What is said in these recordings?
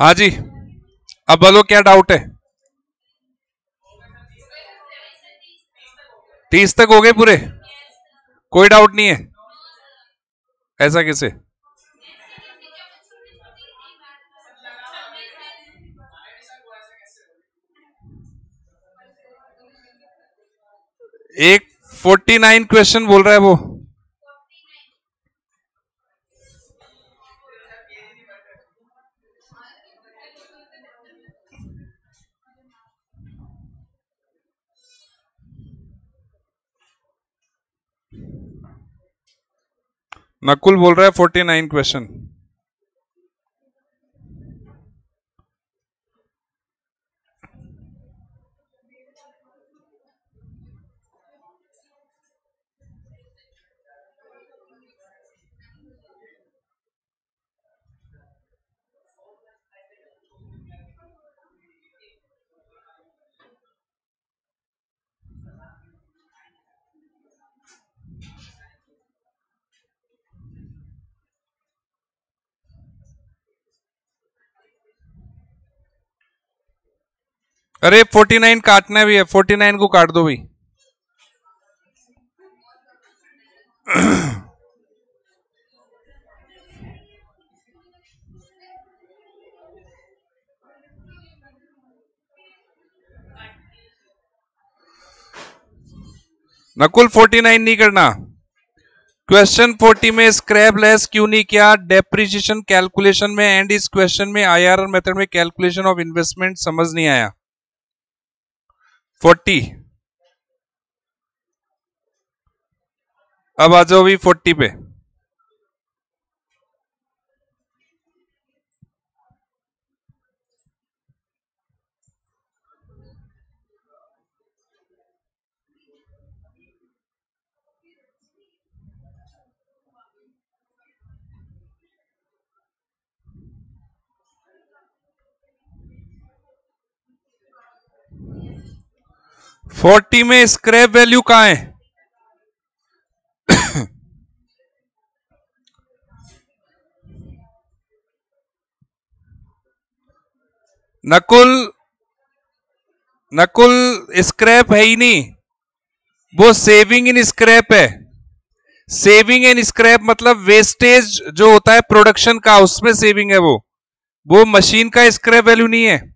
हाँ जी। अब बोलो, क्या डाउट है? तीस तक हो गए पूरे? कोई डाउट नहीं है? ऐसा कैसे? एक फोर्टी नाइन क्वेश्चन बोल रहा है वो। नकुल बोल रहा है फोर्टी नाइन क्वेश्चन अरे, फोर्टी नाइन काटना भी है, फोर्टी नाइन को काट दो भाई। नकुल, फोर्टी नाइन नहीं करना। क्वेश्चन फोर्टी में स्क्रैप लेस क्यों नहीं किया? डेप्रिसिएशन कैलकुलेशन में एंड इस क्वेश्चन में आईआरआर मेथड में कैलकुलेशन ऑफ़ इन्वेस्टमेंट समझ नहीं आया। फोर्टी। अब आ जाओ अभी फोर्टी पे। फोर्टी में स्क्रैप वैल्यू कहाँ है? नकुल नकुल स्क्रैप है ही नहीं। वो सेविंग इन स्क्रैप है। सेविंग इन स्क्रैप मतलब वेस्टेज जो होता है प्रोडक्शन का, उसमें सेविंग है वो। वो मशीन का स्क्रैप वैल्यू नहीं है।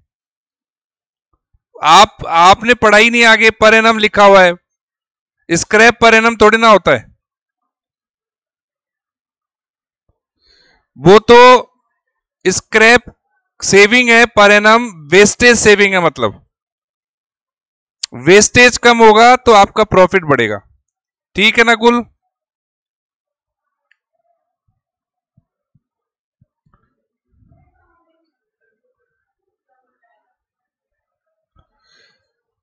आप, आपने पढ़ाई नहीं आगे, परिणाम लिखा हुआ है। स्क्रैप परिणाम थोड़ी ना होता है। वो तो स्क्रैप सेविंग है, परिणाम वेस्टेज सेविंग है मतलब। वेस्टेज कम होगा तो आपका प्रॉफिट बढ़ेगा। ठीक है ना कुल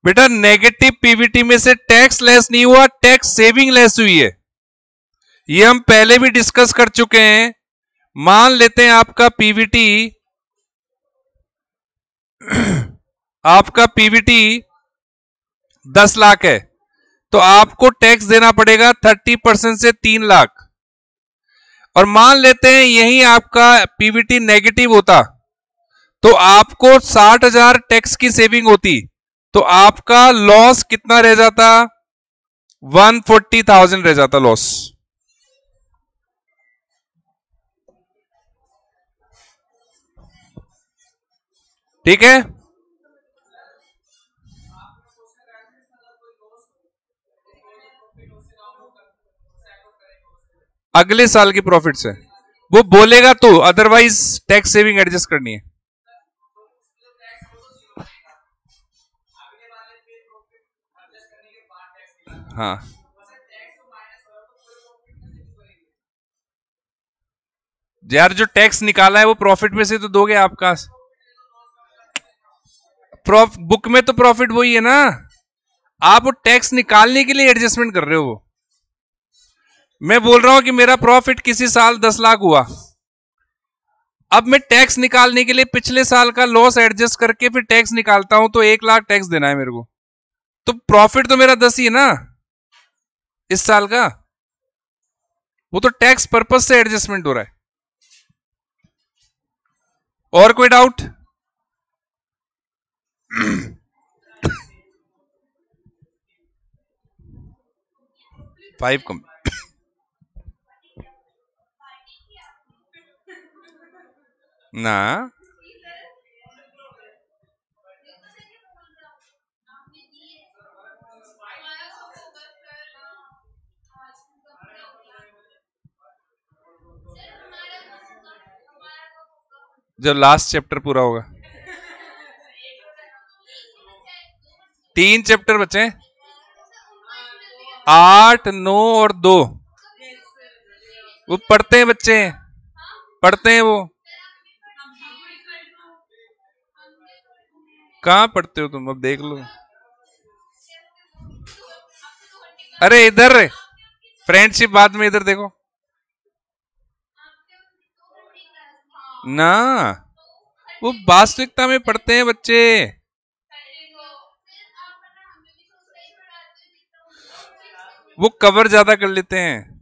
बेटा नेगेटिव पीवीटी में से टैक्स लेस नहीं हुआ टैक्स सेविंग लेस हुई है। ये हम पहले भी डिस्कस कर चुके हैं। मान लेते हैं आपका पीवीटी आपका पीवीटी दस लाख है। तो आपको टैक्स देना पड़ेगा थर्टी परसेंट से तीन लाख। और मान लेते हैं यही आपका पीवीटी नेगेटिव होता। तो आपको साठ हज़ार टैक्स की सेविंग होती। तो आपका लॉस कितना रह जाता? वन फोर्टी थाउज़ेंड रह जाता लॉस ठीक है? अगले साल की प्रॉफिट से वो बोलेगा तो अदरवाइज़ टैक्स सेविंग एडजस्ट करनी है। हाँ। यार, जो टैक्स निकाला है, वो प्रॉफिट में से तो दोगे आपका। बुक में तो प्रॉफिट वही है ना। आप वो टैक्स निकालने के लिए एडजस्टमेंट कर रहे हो वो। मैं बोल रहा हूँ कि मेरा प्रॉफिट किसी साल दस लाख हुआ। अब मैं टैक्स निकालने के लिए पिछले साल का लॉस एडजस्ट करके फिर टैक्स निकालता हूँ तो एक लाख टैक्स देना है मेरे को। तो प्रॉफिट तो मेरा दस ही है ना। इस साल का? वो तो टैक्स पर्पज से एडजस्टमेंट हो रहा है। और कोई डाउट फाइव कम ना। जब लास्ट चैप्टर पूरा होगा। तीन चैप्टर बचे आठ, नौ और दो। वो पढ़ते हैं बच्चे। पढ़ते हैं वो। कहा पढ़ते हो तुम? अब देख लो। अरे इधर फ्रेंडशिप बाद में इधर देखो। ना, वो वास्तविकता में पढ़ते हैं बच्चे। वो कवर ज़्यादा कर लेते हैं।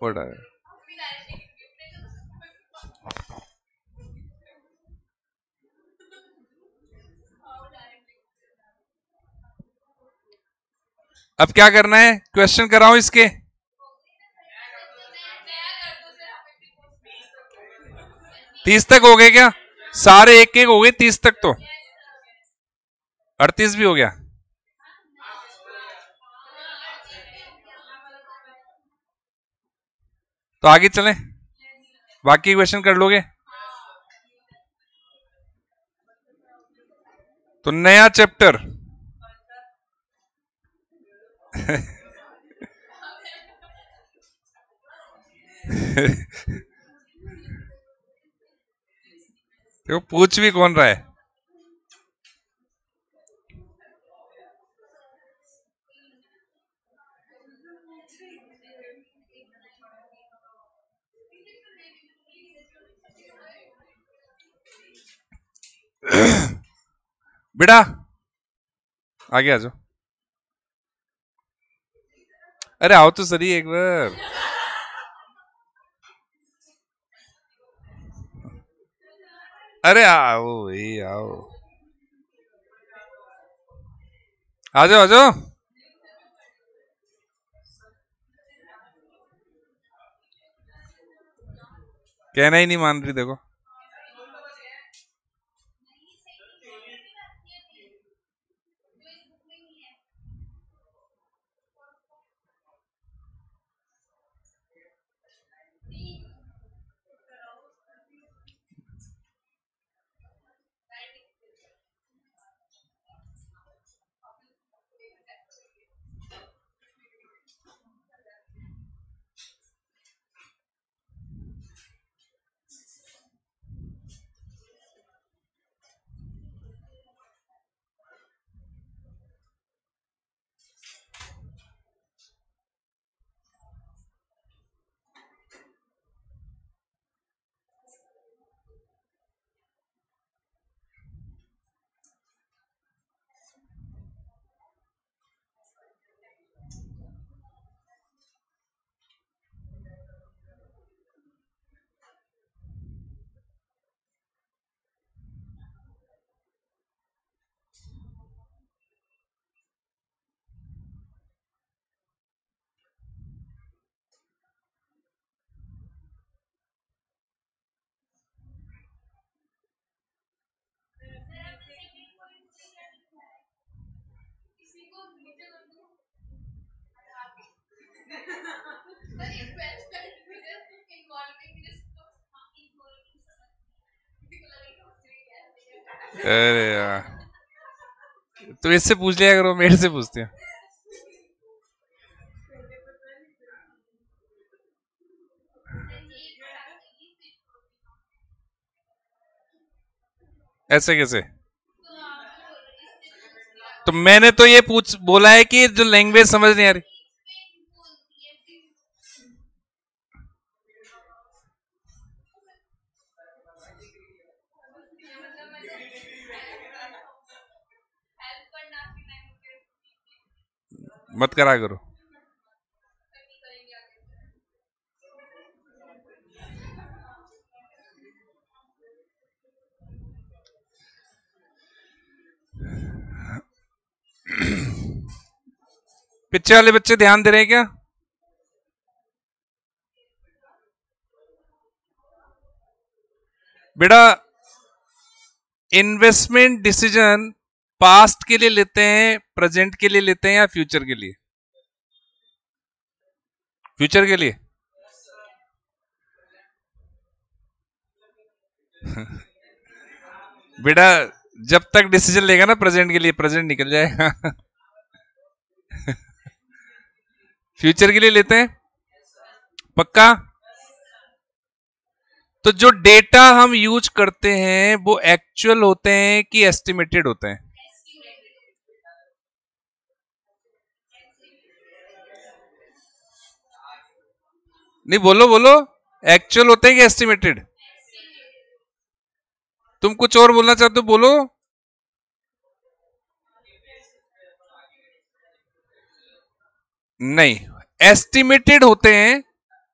पढ़ा है। अब क्या करना है? क्वेश्चन कराओ इसके? तीस तक हो गए क्या? सारे एक एक हो गए तीस तक तो। अड़तीस भी हो गया। तो आगे चलें। बाकी क्वेश्चन कर लोगे? तो नया चैप्टर तो पूछ भी कौन रहा है? बेटा आगे आ जाओ। अरे आओ तो सही एक बार। अरे आओ भाई, आओ। आ जाओ आ जाओ। कहना ही नहीं मान रही, देखो। अरे यार। तो इससे पूछ लिया अगर वो मेरे से पूछते हैं। ऐसे कैसे? तो मैंने तो ये पूछ, बोला है कि जो लैंग्वेज समझ नहीं आ रही। मत करा करो। पीछे वाले बच्चे ध्यान दे रहे हैं क्या? बेटा इन्वेस्टमेंट डिसीज़न पास्ट के लिए लेते हैं प्रेजेंट के लिए लेते हैं या फ्यूचर के लिए? फ्यूचर के लिए। बेटा जब तक डिसीज़न लेगा ना प्रेजेंट के लिए प्रेजेंट निकल जाएगा। फ्यूचर के लिए लेते हैं। पक्का? तो जो डेटा हम यूज़ करते हैं, वो एक्चुअल होते हैं कि एस्टिमेटेड होते हैं? नहीं, बोलो बोलो। एक्चुअल होते हैं कि एस्टिमेटेड तुम कुछ और बोलना चाहते हो, बोलो। नहीं एस्टिमेटेड होते हैं।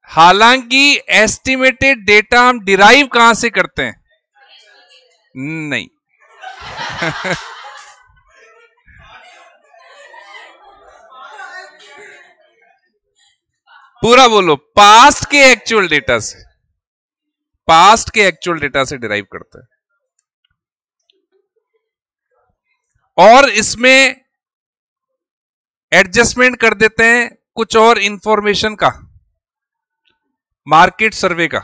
हालाँकि एस्टिमेटेड डेटा हम डिराइव कहाँ से करते हैं? नहीं। पूरा बोलो पास्ट के एक्चुअल डेटा से। पास्ट के एक्चुअल डेटा से डिराइव करते हैं। और इसमें एडजस्टमेंट कर देते हैं कुछ और इंफॉर्मेशन का मार्केट सर्वे का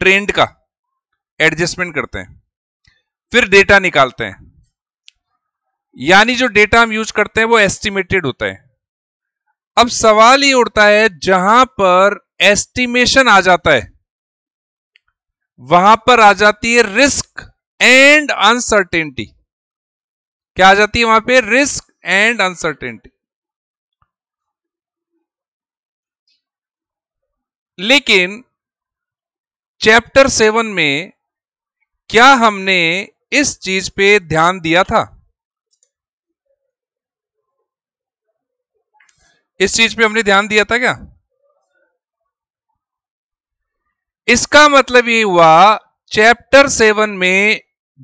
ट्रेंड का एडजस्टमेंट करते हैं। फिर डेटा निकालते हैं। यानी जो डेटा हम यूज़ करते हैं वो एस्टिमेटेड होता है। अब सवाल ये उठता है, जहाँ पर एस्टिमेशन आ जाता है, वहाँ पर आ जाती है रिस्क एंड अनसर्टेनिटी क्या आ जाती है वहाँ पे? रिस्क एंड अनसर्टेनिटी लेकिन चैप्टर सेवन में क्या हमने इस चीज़ पे ध्यान दिया था? इस चीज़ पे हमने ध्यान दिया था क्या? इसका मतलब ये हुआ चैप्टर सेवन में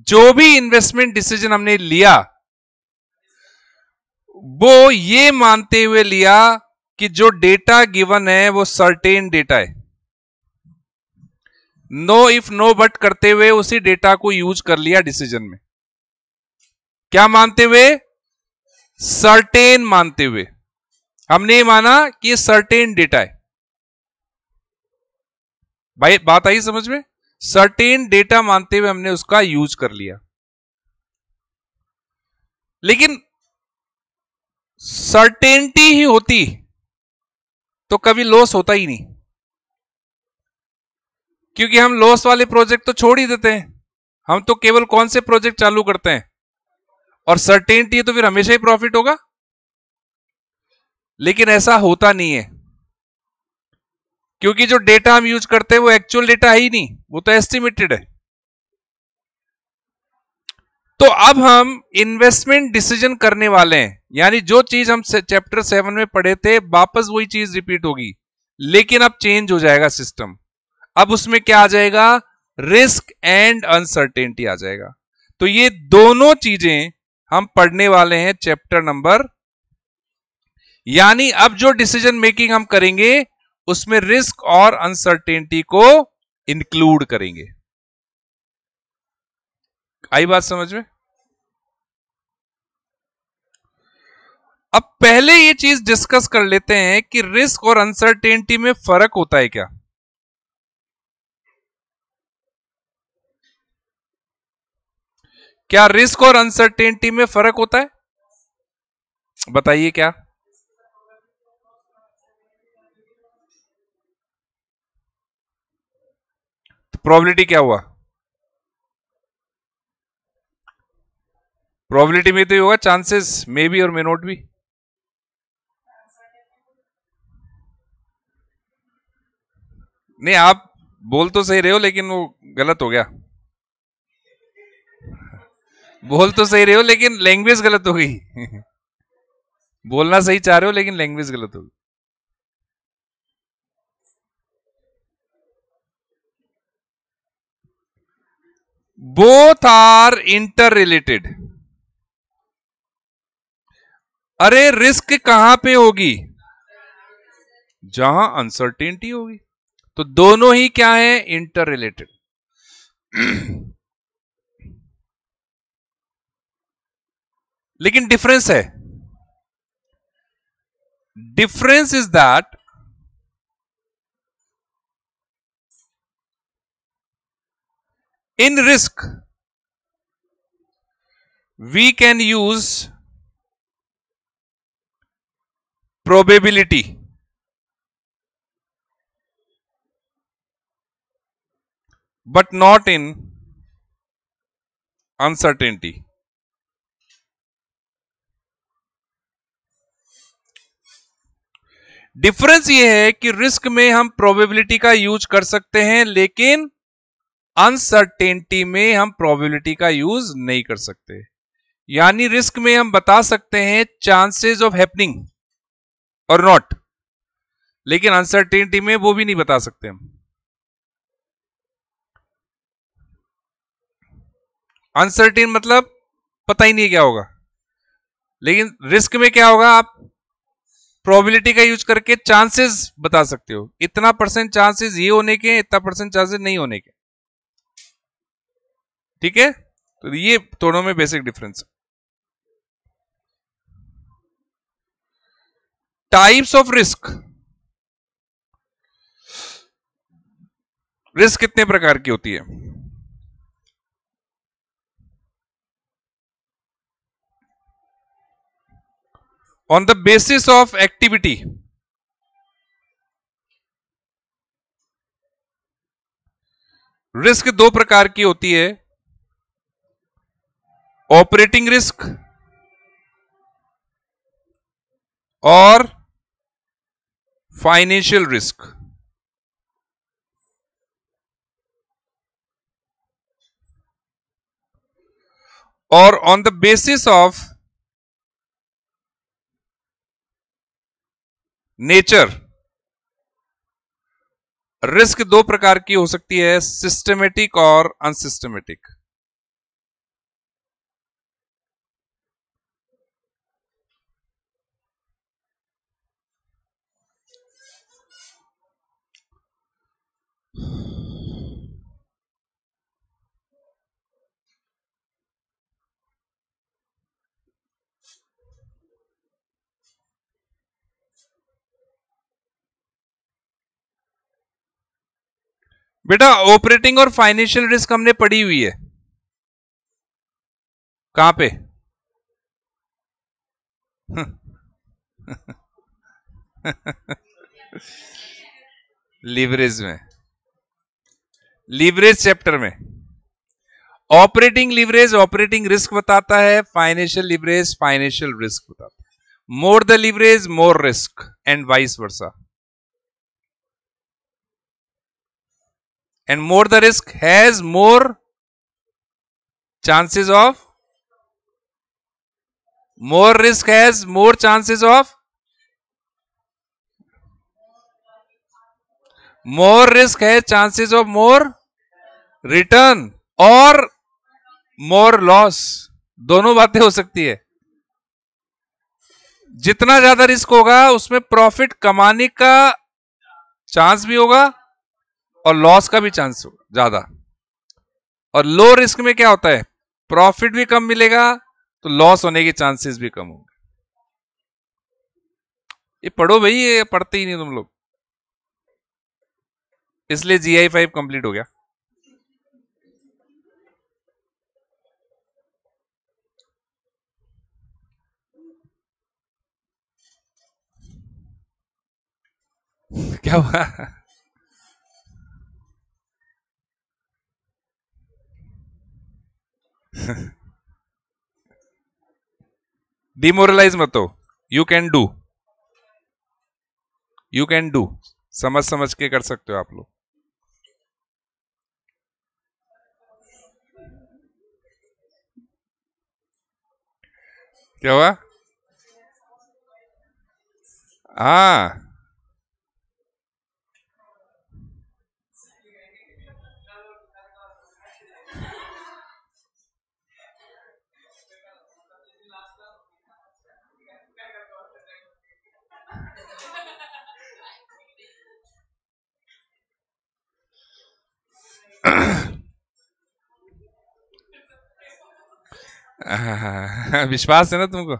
जो भी इन्वेस्टमेंट डिसीज़न हमने लिया वो ये मानते हुए लिया कि जो डेटा गिवन है, वो सर्टेन डेटा है। नो इफ़ नो बट करते हुए उसी डेटा को यूज़ कर लिया डिसीज़न में। क्या मानते हुए? सर्टेन मानते हुए। हमने माना कि सर्टेन डेटा है। भाई, बात आई समझ में? सर्टेन डेटा मानते हुए हमने उसका यूज़ कर लिया। लेकिन सर्टेनिटी ही होती तो कभी लॉस होता ही नहीं। क्योंकि हम लॉस वाले प्रोजेक्ट तो छोड़ ही देते हैं। हम तो केवल कौन से प्रोजेक्ट चालू करते हैं? और सर्टेनिटी तो फिर हमेशा ही प्रॉफिट होगा। लेकिन ऐसा होता नहीं है। क्योंकि जो डेटा हम यूज़ करते हैं, वो एक्चुअल डेटा है ही नहीं। वो तो एस्टिमेटेड है। तो अब हम इन्वेस्टमेंट डिसीज़न करने वाले हैं। यानी जो चीज़ हम चैप्टर सेवन में पढ़े थे, वापस वही चीज़ रिपीट होगी। लेकिन अब चेंज हो जाएगा सिस्टम अब उसमें क्या आ जाएगा? रिस्क एंड अनसर्टेनिटी आ जाएगा। तो ये दोनों चीज़ें हम पढ़ने वाले हैं चैप्टर नंबर यानी अब जो डिसीज़न मेकिंग हम करेंगे, उसमें रिस्क और अनसर्टेनिटी को इंक्लूड करेंगे। आई बात समझ में? अब पहले ये चीज़ डिस्कस कर लेते हैं कि रिस्क और अनसर्टेनिटी में फ़र्क होता है क्या? क्या रिस्क और अनसर्टेनिटी में फ़र्क होता है? बताइए क्या? तो प्रोबेबिलिटी क्या हुआ? प्रोबेबिलिटी में तो ही होगा चांसेस मे बी और मे नॉट बी नहीं, आप बोल तो सही रहे हो, लेकिन वो गलत हो गया। बोल तो सही रहे हो, लेकिन लैंग्वेज गलत हो गई। बोलना सही चाह रहे हो, लेकिन लैंग्वेज गलत हो गई। बोथ आर इंटर रिलेटेड अरे रिस्क कहाँ पे होगी? जहाँ अनसर्टेनिटी होगी। तो दोनों ही क्या है? इंटर रिलेटेड लेकिन डिफरेंस है। Difference is that in risk we can use probability but not in uncertainty. Difference ये है कि रिस्क में हम प्रोबेबिलिटी का यूज़ कर सकते हैं, लेकिन अनसर्टेनिटी में हम प्रोबेबिलिटी का यूज़ नहीं कर सकते यानी रिस्क में हम बता सकते हैं चांसेस ऑफ़ हैपनिंग और नॉट लेकिन अनसर्टेनिटी में वो भी नहीं बता सकते हम अनसर्टेन मतलब पता ही नहीं क्या होगा। लेकिन रिस्क में क्या होगा, आप प्रोबेबिलिटी का यूज़ करके चांसेस बता सकते हो। इतना परसेंट चांसेस ये होने के, इतना परसेंट चांसेस नहीं होने के। ठीक है? तो ये दोनों में basic difference types of risk risk कितने प्रकार की होती है? On the basis of activity. Risk दो प्रकार की होती है. ऑपरेटिंग रिस्क और फाइनेंशियल रिस्क और on the basis of nature. Risk दो प्रकार की हो सकती है सिस्टमेटिक और अनसिस्टमेटिक बेटा ऑपरेटिंग और फाइनेंशियल रिस्क हमने पढ़ी हुई है। कहाँ पे? लीवरेज में। लीवरेज चैप्टर में। ऑपरेटिंग लीवरेज ऑपरेटिंग रिस्क बताता है फाइनेंशियल लीवरेज फाइनेंशियल रिस्क बताता है। More the leverage more risk and vice versa and more the risk has more chances of more risk has more chances of more risk has chances of more return और मोर loss दोनों बातें हो सकती है जितना ज़्यादा रिस्क होगा उसमें प्रॉफिट कमाने का चांस भी होगा और लॉस का भी चांस ज़्यादा। और लो रिस्क में क्या होता है? प्रॉफिट भी कम मिलेगा तो लॉस होने के चांसेस भी कम होंगे। ये पढ़ो भाई, ये पढ़ते ही नहीं तुम लोग। इसलिए जी आई फाइव कंप्लीट हो गया। क्या हुआ? डिमोरलाइज मत हो। You can do you can do समझ समझ के कर सकते हो आप लोग। क्या हुआ? हाँ। विश्वास है ना तुमको?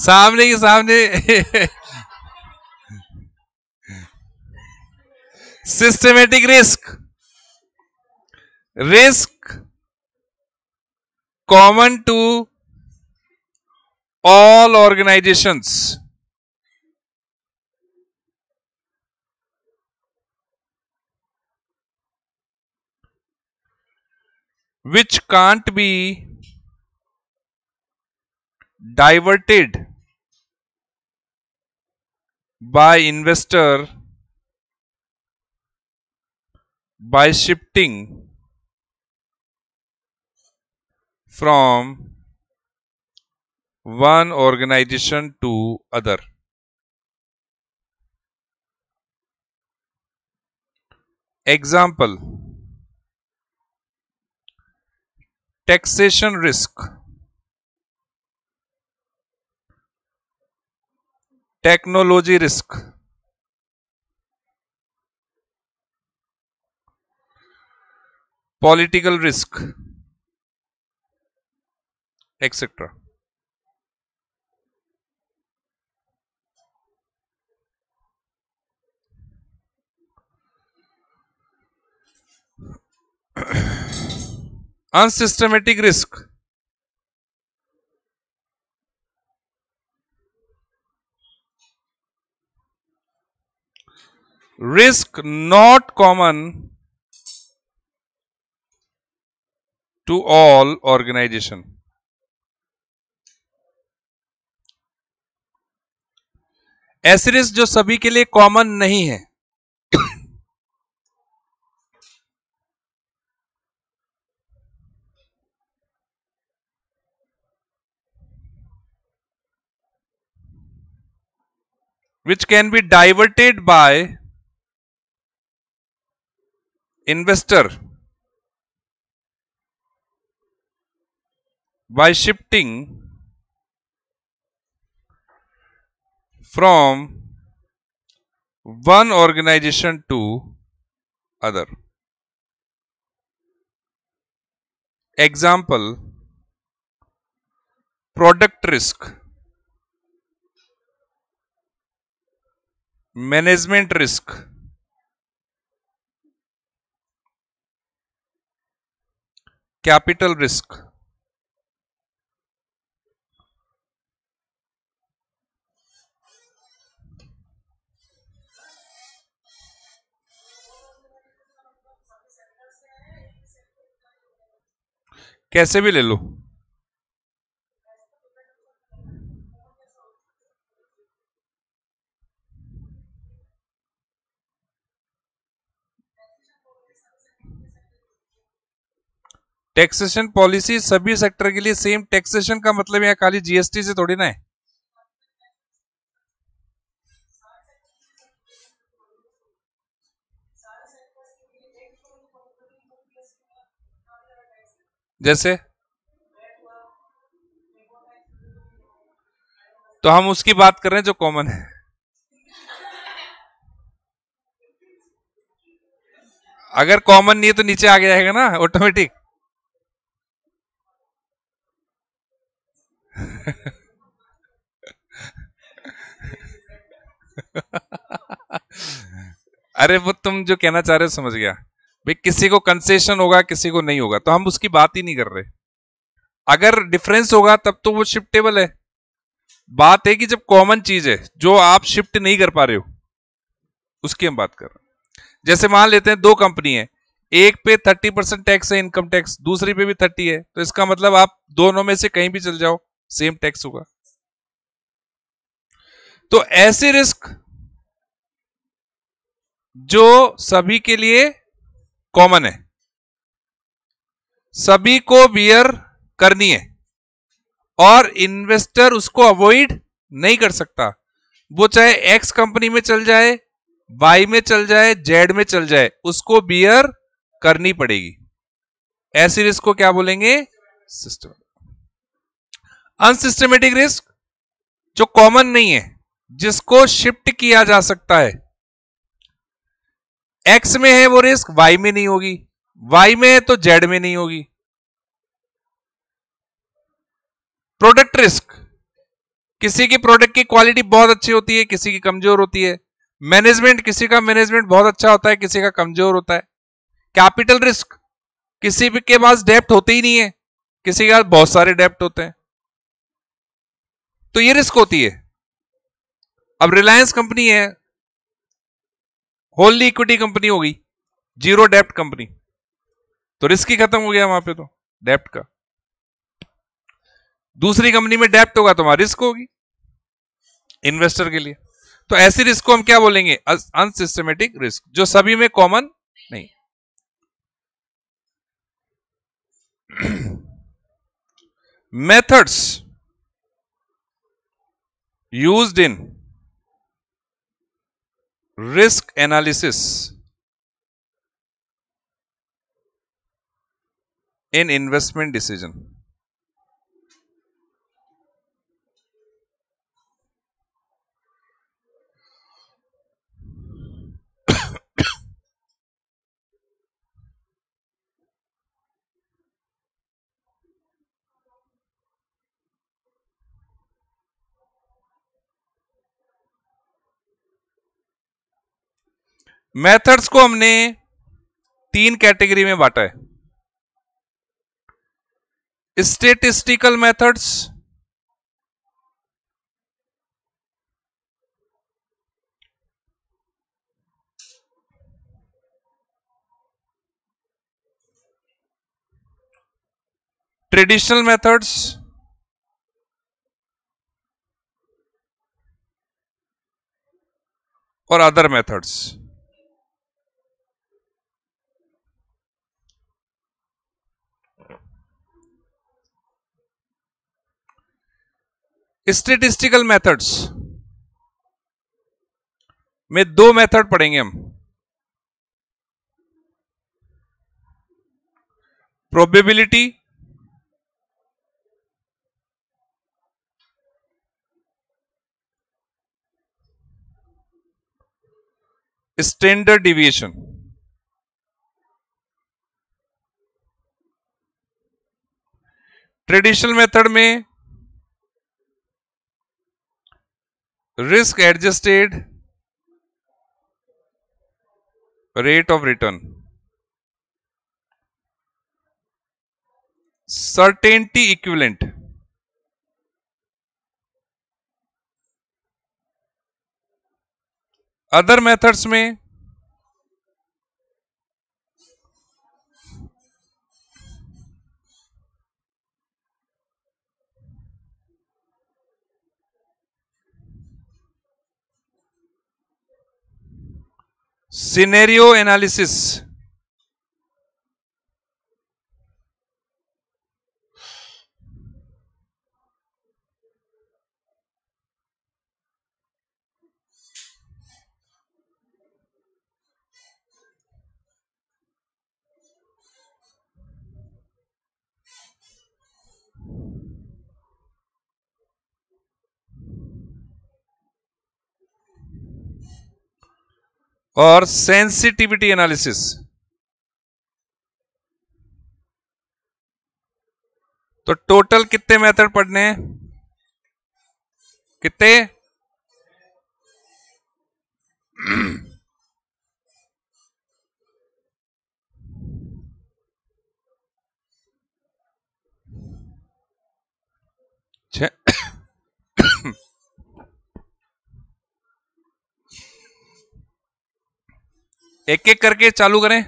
सामने के सामने। Systematic risk risk common to all organizations. Which can't be diverted by investor by shifting from one organization to other. Example. Taxation risk. Technology risk. Political risk etc. Unsystematic risk risk not common to all organization एसिडिस जो सभी के लिए common नहीं है। Which can be diverted by investor by shifting from one organization to other. Example product risk, management risk, capital risk. कैसे भी ले लो। टैक्सेशन पॉलिसी सभी सेक्टर के लिए सेम टैक्सेशन का मतलब यहाँ खाली जीएसटी से थोड़ी ना है। जैसे? तो हम उसकी बात कर रहे हैं जो कॉमन है। अगर कॉमन नहीं है तो नीचे आ जाएगा ना ऑटोमेटिक अरे वो तुम जो कहना चाह रहे हो समझ गया। भाई, किसी को कंसेशन होगा, किसी को नहीं होगा तो हम उसकी बात ही नहीं कर रहे। अगर डिफरेंस होगा, तब तो वो शिफ्टेबल है। बात है कि जब कॉमन चीज़ है, जो आप शिफ्ट नहीं कर पा रहे हो, उसकी हम बात कर रहे हैं। जैसे मान लेते हैं, दो कंपनी है। एक पे थर्टी परसेंट टैक्स है इनकम टैक्स दूसरी पे भी थर्टी है। तो इसका मतलब आप दोनों में से कहीं भी चल जाओ सेम टैक्स होगा। तो ऐसे रिस्क जो सभी के लिए कॉमन है। सभी को बियर करनी है और इन्वेस्टर उसको अवॉइड नहीं कर सकता। वो चाहे एक्स कंपनी में चल जाए वाई में चल जाए जेड में चल जाए, उसको बियर करनी पड़ेगी। ऐसी रिस्क को क्या बोलेंगे? सिस्टम अनसिस्टमेटिक रिस्क जो कॉमन नहीं है, जिसको शिफ्ट किया जा सकता है एक्स में है वो रिस्क वाई में नहीं होगी। वाई में है तो जेड में नहीं होगी। प्रोडक्ट रिस्क किसी की प्रोडक्ट की क्वालिटी बहुत अच्छी होती है, किसी की कमज़ोर होती है। मैनेजमेंट किसी का मैनेजमेंट बहुत अच्छा होता है, किसी का कमज़ोर होता है। कैपिटल रिस्क किसी के पास डेप्ट होते ही नहीं है। किसी के पास बहुत सारे डेप्ट होते हैं। तो ये रिस्क होती है। अब रिलायंस कंपनी है होल्ली इक्विटी कंपनी हो गई ज़ीरो डेप्ट कंपनी तो रिस्क ही खत्म हो गया वहाँ पे तो डेप्ट का। दूसरी कंपनी में डेप्ट होगा तो वहाँ रिस्क होगी इन्वेस्टर के लिए। तो ऐसी रिस्क को हम क्या बोलेंगे? अनसिस्टमेटिक रिस्क जो सभी में कॉमन नहीं। Methods used in risk analysis in investment decision methods को हमने तीन कैटेगरी में बांटा है। स्टेटिस्टिकल मेथड्स, ट्रेडिशनल मेथड्स, और अदर मेथड्स। स्टेटिस्टिकल मेथड्स में दो मेथड पढ़ेंगे हम। Probability standard deviation traditional method में risk adjusted rate of return certainty equivalent other methods में सिनेरियो एनालिसिस और सेंसिटिविटी एनालिसिस तो टोटल कितने मेथड पढ़ने कितने? एक एक करके चालू करें।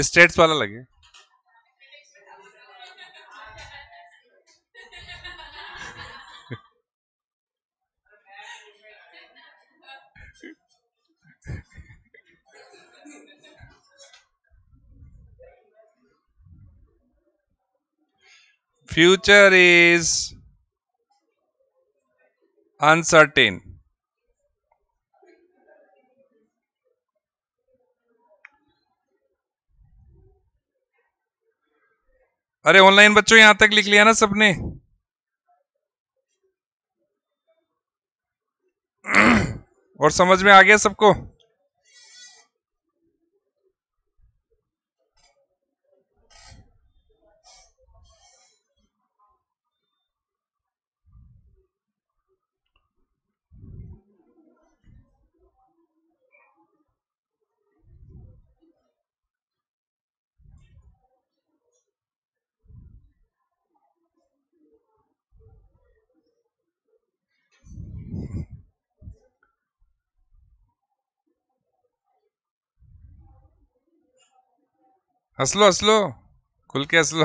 स्टेट्स वाला लगे future is uncertain अरे ऑनलाइन बच्चों यहाँ तक लिख लिया ना सबने। और समझ में आ गया सबको? हसलो हसलो। खुल के हंस लो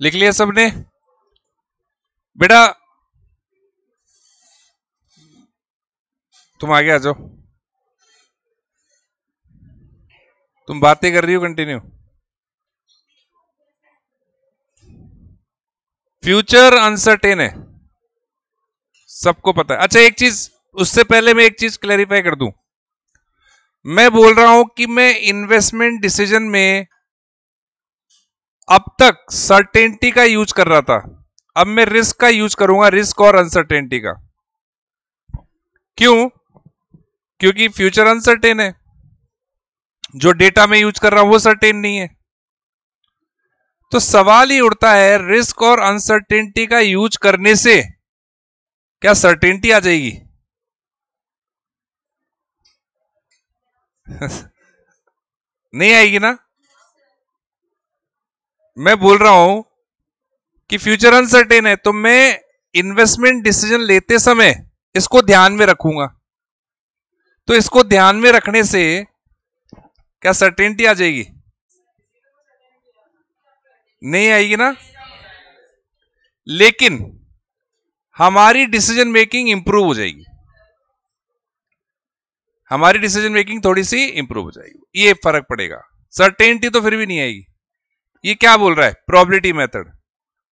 लिख लिया सबने? बेटा, तुम आगे आ जाओ। तुम बातें कर रही हो कंटिन्यू फ्यूचर अनसर्टेन है। सबको पता है। अच्छा एक चीज़, उससे पहले मैं एक चीज़ क्लैरिफाई कर दूँ। मैं बोल रहा हूँ कि मैं इन्वेस्टमेंट डिसीज़न में अब तक सर्टेनिटी का यूज़ कर रहा था। अब मैं रिस्क का यूज़ करूँगा रिस्क और अनसर्टेनिटी का। क्यों? क्योंकि फ्यूचर अनसर्टेन है। जो डेटा में यूज़ कर रहा हूँ, वो सर्टेन नहीं है। तो सवाल ही उठता है रिस्क और अनसर्टेनिटी का यूज़ करने से क्या सर्टेनिटी आ जाएगी? नहीं आएगी ना? मैं बोल रहा हूँ कि फ्यूचर अनसर्टेन है तो मैं इन्वेस्टमेंट डिसीज़न लेते समय इसको ध्यान में रखूँगा। तो इसको ध्यान में रखने से क्या सर्टेनिटी आ जाएगी? नहीं आएगी ना? लेकिन हमारी डिसीज़न मेकिंग इंप्रूव हो जाएगी। हमारी डिसीज़न मेकिंग थोड़ी सी इंप्रूव हो जाएगी। ये फ़र्क पड़ेगा। सर्टेनिटी तो फिर भी नहीं आएगी। ये क्या बोल रहा है? प्रोबेबिलिटी मेथड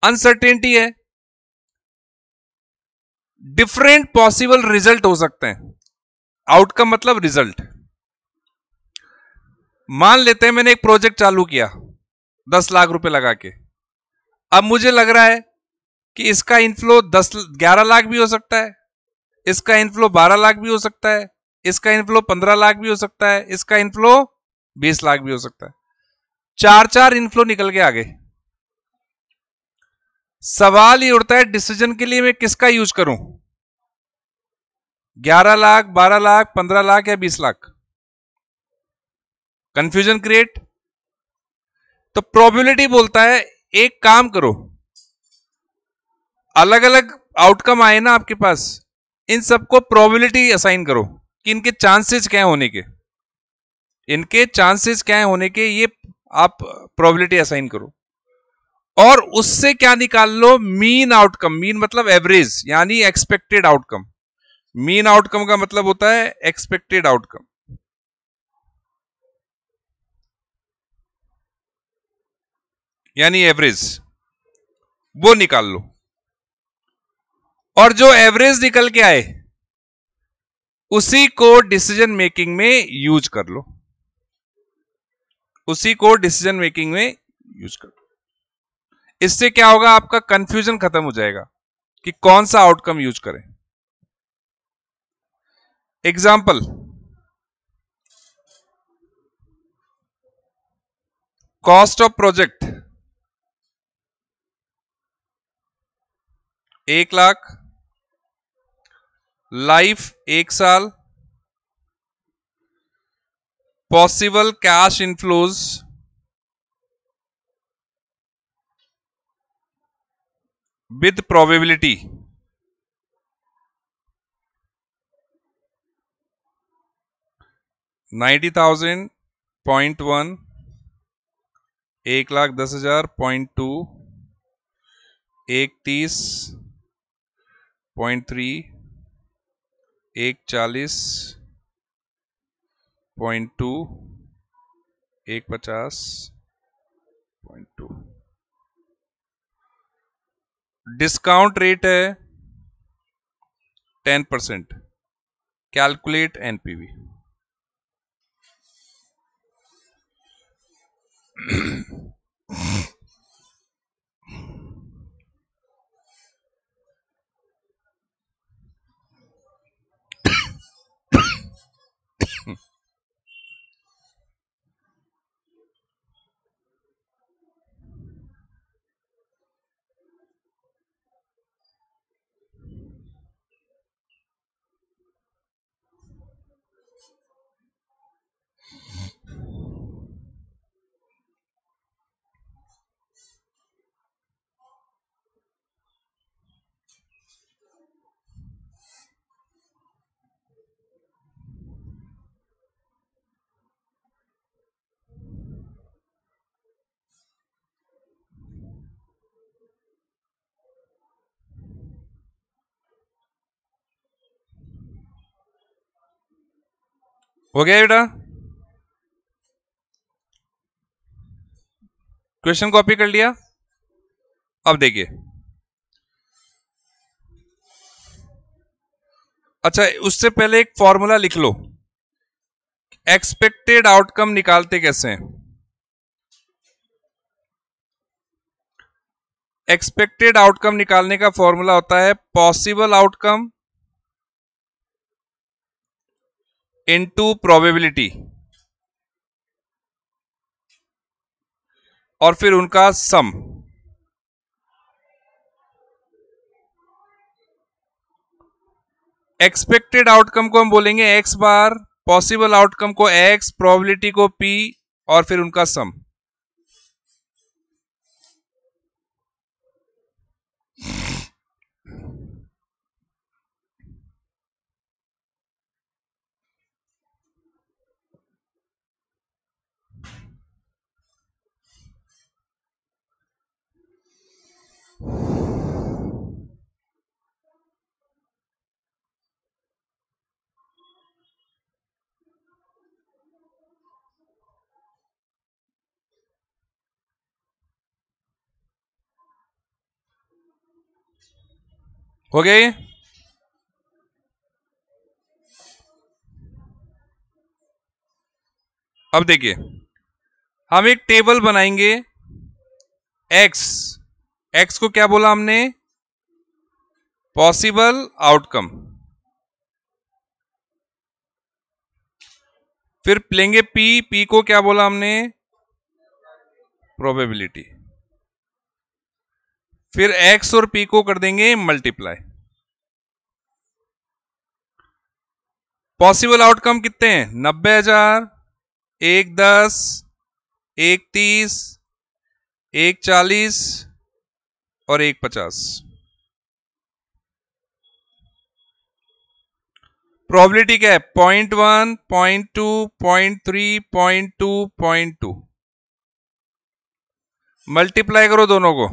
अनसर्टेनिटी है। डिफरेंट पॉसिबल रिज़ल्ट हो सकते हैं। आउटकम मतलब रिज़ल्ट मान लेते हैं मैंने एक प्रोजेक्ट चालू किया, दस लाख रुपए लगा के। अब मुझे लग रहा है कि इसका इनफ्लो दस, ग्यारह लाख भी हो सकता है। इसका इनफ्लो बारह लाख भी हो सकता है। इसका इनफ्लो पंद्रह लाख भी हो सकता है। इसका इनफ्लो बीस लाख भी हो सकता है। चार चार इनफ्लो निकल के आगे। सवाल ये उठता है डिसीज़न के लिए मैं किसका यूज़ करूँ? ग्यारह लाख, बारह लाख, पंद्रह लाख या बीस लाख? कंफ्यूजन क्रिएट तो प्रोबेबिलिटी बोलता है, एक काम करो। अलग अलग आउटकम आए ना आपके पास, इन सबको प्रोबेबिलिटी असाइन करो कि इनके चांसेस क्या होने के। इनके चांसेस क्या होने के, ये आप प्रोबेबिलिटी असाइन करो। और उससे क्या निकाल लो? मीन आउटकम मीन मतलब एवरेज यानी एक्सपेक्टेड आउटकम मीन आउटकम का मतलब होता है एक्सपेक्टेड आउटकम यानी एवरेज वो निकाल लो। और जो एवरेज निकल के आए, उसी को डिसीज़न मेकिंग में यूज़ कर लो। उसी को डिसीज़न मेकिंग में यूज़ कर। इससे क्या होगा, आपका कंफ्यूजन खत्म हो जाएगा कि कौन सा आउटकम यूज़ करें। एग्ज़ाम्पल कॉस्ट ऑफ़ प्रोजेक्ट एक लाख लाइफ एक साल possible cash inflows. With probability. Ninety thousand point one एक लाख दस हज़ार पॉइंट टू एक तीस पॉइंट थ्री एक चालीस पॉइंट टू एक पचास पॉइंट टू। डिस्काउंट रेट है टेन परसेंट। Calculate NPV. हो गया बेटा? क्वेश्चन कॉपी कर लिया? अब देखिए। अच्छा उससे पहले एक फॉर्मूला लिख लो। एक्सपेक्टेड आउटकम निकालते कैसे हैं? एक्सपेक्टेड आउटकम निकालने का फॉर्मूला होता है पॉसिबल आउटकम इनटू प्रोबेबिलिटी और फिर उनका सम एक्सपेक्टेड आउटकम को हम बोलेंगे एक्स बार पॉसिबल आउटकम को एक्स प्रोबेबिलिटी को पी और फिर उनका सम हो गया ये? अब देखिए, हम एक टेबल बनाएँगे एक्स एक्स को क्या बोला हमने? पॉसिबल आउटकम फिर लेंगे पी पी को क्या बोला हमने? प्रोबेबिलिटी फिर एक्स और पी को कर देंगे मल्टीप्लाई पॉसिबल आउटकम कितने हैं? नब्बे हज़ार, एक दस, एक तीस, एक चालीस और एक पचास. प्रोबेबिलिटी क्या है? Point one point two point three point two point two multiply करो दोनों को.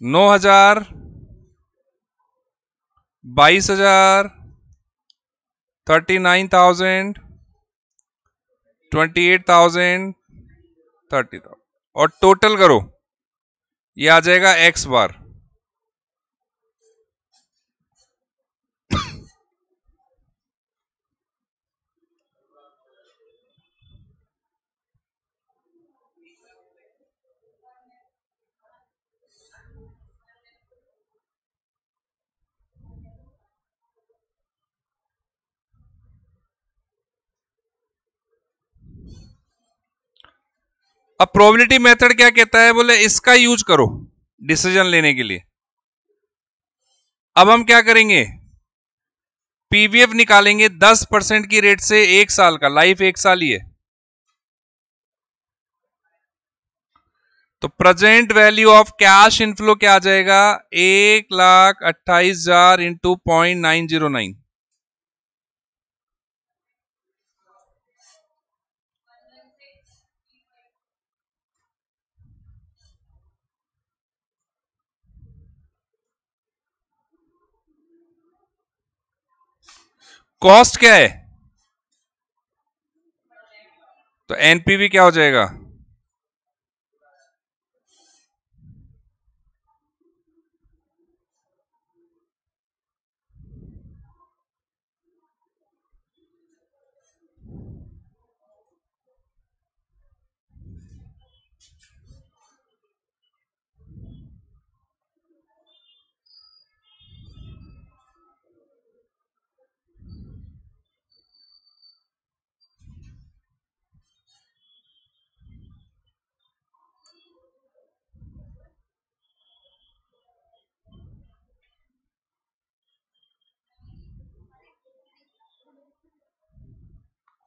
नौ हज़ार, बाईस हज़ार, thirty nine thousand, twenty eight thousand, thirty thousand. और टोटल करो, ये आ जाएगा एक्स बार। अब प्रोबेबिलिटी मेथड क्या कहता है? बोले, इसका यूज़ करो डिसीज़न लेने के लिए। अब हम क्या करेंगे? पीवीएफ निकालेंगे 10 परसेंट की रेट से एक साल का लाइफ एक साल ही है। तो present value of cash inflow क्या आ जाएगा? एक लाख अट्ठाईस हज़ार into point nine zero nine cost क्या है? तो एनपीवी क्या हो जाएगा?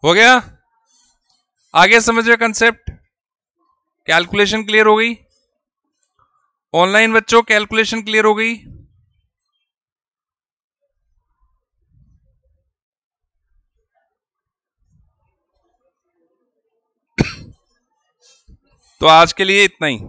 हो गया? आगे समझ रहे कंसेप्ट कैलकुलेशन क्लियर हो गई? ऑनलाइन बच्चों कैलकुलेशन क्लियर हो गई? तो आज के लिए इतना ही।